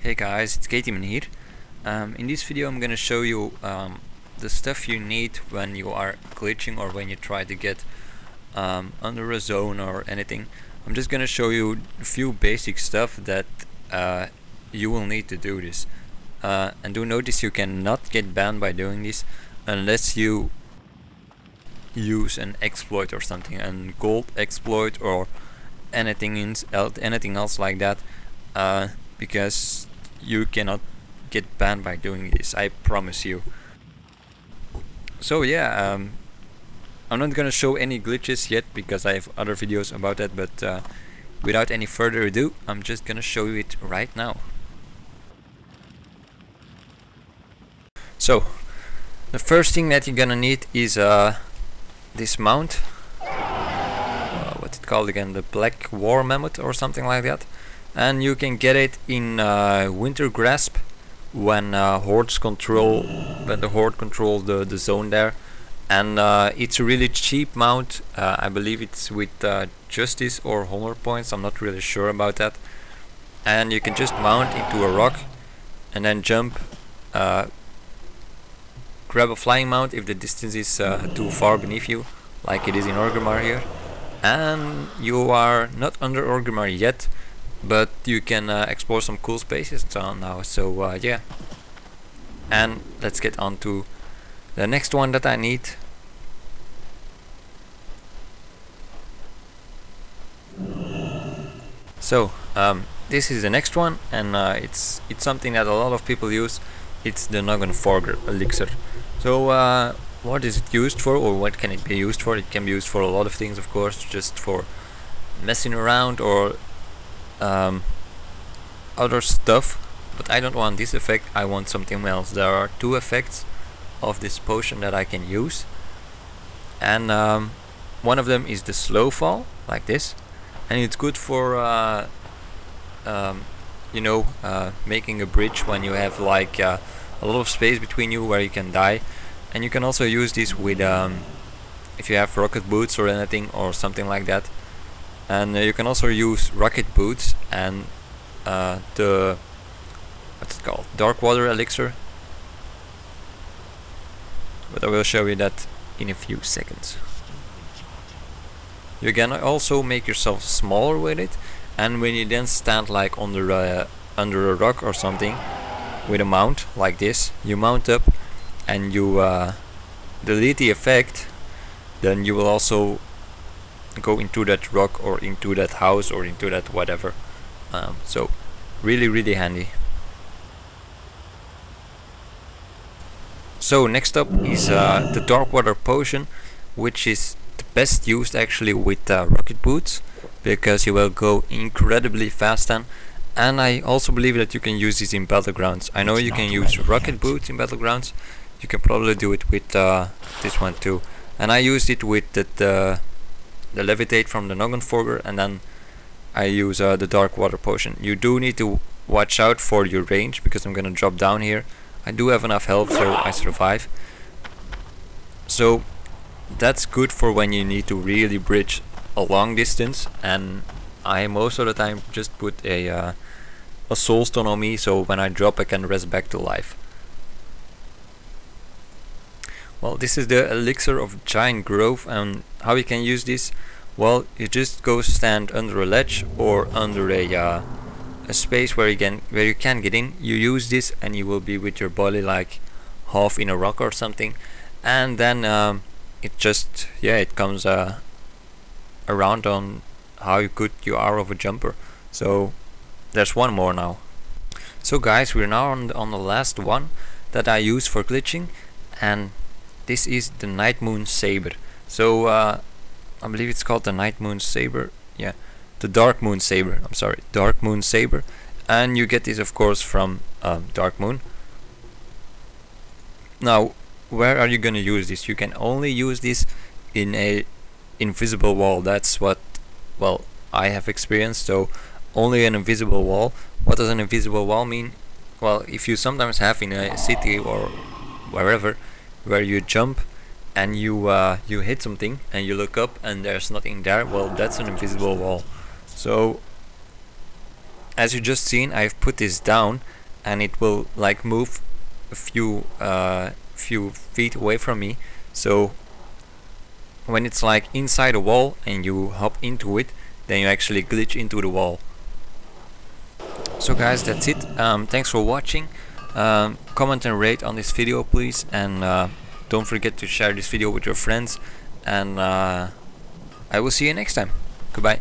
Hey guys, it's Gatedemon here. Um, in this video I'm gonna show you um, the stuff you need when you are glitching or when you try to get um, under a zone or anything. I'm just gonna show you a few basic stuff that uh, you will need to do this. Uh, and do notice you cannot get banned by doing this unless you use an exploit or something, an gold exploit or anything in anything else like that, uh, because you cannot get banned by doing this. I promise you. So yeah, um, I'm not gonna show any glitches yet because I have other videos about that. But uh, without any further ado, I'm just gonna show you it right now. So, the first thing that you're gonna need is uh, this mount. Uh, what's it called again? The Black War Mammoth or something like that. And you can get it in uh, Wintergrasp when uh, hordes control when the horde controls the, the zone there. And uh, it's a really cheap mount. Uh, I believe it's with uh, justice or honor points. I'm not really sure about that. And you can just mount into a rock and then jump uh, grab a flying mount if the distance is too far beneath you like it is in Orgrimmar here. And you are not under Orgrimmar yet but you can uh, explore some cool spaces now. So uh, yeah. And let's get on to the next one that I need. So um, this is the next one and uh, it's it's something that a lot of people use. It's the Noggenfogger elixir. So uh, what is it used for or what can it be used for? It can be used for a lot of things of course just for messing around or um, other stuff but I don't want this effect. I want something else. There are two effects of this potion that I can use. And um, one of them is the slow fall like this. And it's good for uh, um, you know uh, making a bridge when you have like uh, a lot of space between you where you can die. And you can also use this with um, if you have rocket boots or anything or something like that and uh, you can also use rocket boots and uh, the what's it called? Darkwater elixir. But I will show you that in a few seconds. You can also make yourself smaller with it. And when you then stand like under a, under a rock or something with a mount like this you mount up and you uh, delete the effect then you will also go into that rock or into that house or into that whatever. Um, so really really handy. So next up is uh, the Darkwater potion which is the best used actually with uh, rocket boots because you will go incredibly fast then and I also believe that you can use this in battlegrounds. I know you can use rocket boots in battlegrounds. You can probably do it with uh, this one too. And I used it with the, the the levitate from the Noggenfogger and then I use uh, the Darkwater potion. You do need to watch out for your range because I'm gonna drop down here. I do have enough health so I survive. So that's good for when you need to really bridge a long distance and I most of the time just put a uh, a soulstone on me so when I drop I can rest back to life. Well, this is the elixir of giant growth and how you can use this? Well, you just go stand under a ledge or under a uh, a space where you can where you can get in. You use this and you will be with your body like half in a rock or something, and then um, it just yeah it comes uh, around on how good you are of a jumper. So there's one more now. So guys, we're now on the, on the last one that I use for glitching, and this is the Night Moon Saber. So uh, I believe it's called the Night Moon Saber. Yeah, the Dark Moon Saber. I'm sorry, Dark Moon Saber. And you get this, of course, from um, Dark Moon. Now, where are you gonna use this? You can only use this in a invisible wall. That's what, well, I have experienced. So only an invisible wall. What does an invisible wall mean? Well, if you sometimes have in a city or wherever where you jump and you uh, you hit something and you look up and there's nothing there well that's an invisible wall. So as you just seen I've put this down and it will like move a few uh, few feet away from me. So when it's like inside a wall and you hop into it then you actually glitch into the wall. So guys that's it. Um, thanks for watching um, comment and rate on this video please and uh, don't forget to share this video with your friends and uh, I will see you next time. Goodbye